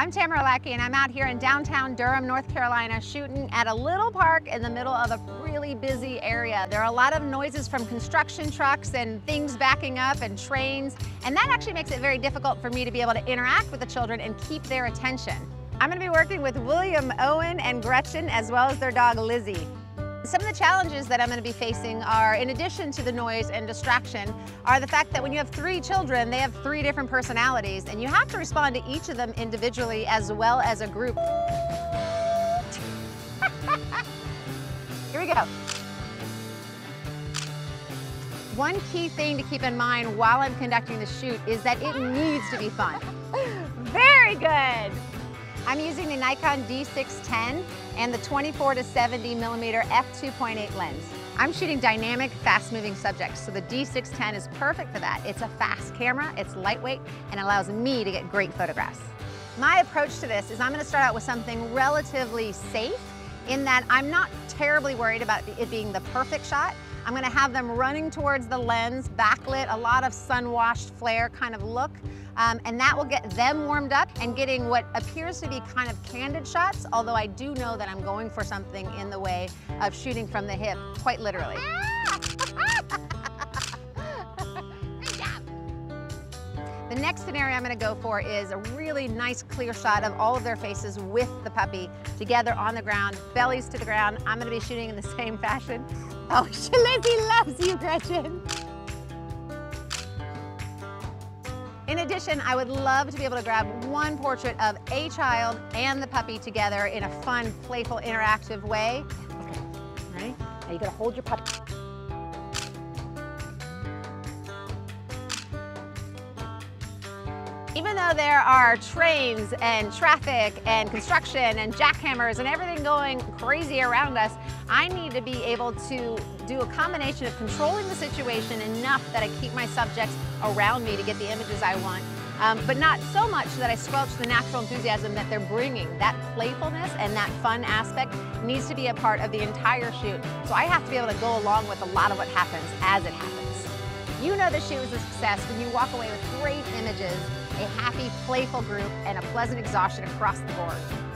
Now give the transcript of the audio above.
I'm Tamara Lackey and I'm out here in downtown Durham, North Carolina shooting at a little park in the middle of a really busy area. There are a lot of noises from construction trucks and things backing up and trains and that actually makes it very difficult for me to be able to interact with the children and keep their attention. I'm going to be working with William, Owen, and Gretchen as well as their dog Lizzie. Some of the challenges that I'm going to be facing are, in addition to the noise and distraction, are the fact that when you have three children, they have three different personalities, and you have to respond to each of them individually as well as a group. Here we go. One key thing to keep in mind while I'm conducting the shoot is that it needs to be fun. Very good. I'm using the Nikon D610 and the 24 to 70 millimeter f2.8 lens. I'm shooting dynamic, fast-moving subjects, so the D610 is perfect for that. It's a fast camera, it's lightweight, and allows me to get great photographs. My approach to this is I'm gonna start out with something relatively safe in that I'm not terribly worried about it being the perfect shot. I'm gonna have them running towards the lens, backlit, a lot of sun-washed flare kind of look, um, and that will get them warmed up and getting what appears to be kind of candid shots, although I do know that I'm going for something in the way of shooting from the hip, quite literally. The next scenario I'm gonna go for is a really nice clear shot of all of their faces with the puppy together on the ground, bellies to the ground. I'm gonna be shooting in the same fashion. Oh, Lizzie loves you, Gretchen. In addition, I would love to be able to grab one portrait of a child and the puppy together in a fun, playful, interactive way. Okay, ready? Now you gotta hold your puppy. Even though there are trains and traffic and construction and jackhammers and everything going crazy around us, I need to be able to do a combination of controlling the situation enough that I keep my subjects around me to get the images I want, um, but not so much that I squelch the natural enthusiasm that they're bringing. That playfulness and that fun aspect needs to be a part of the entire shoot. So I have to be able to go along with a lot of what happens as it happens. You know the shoot is a success when you walk away with great images, a happy, playful group, and a pleasant exhaustion across the board.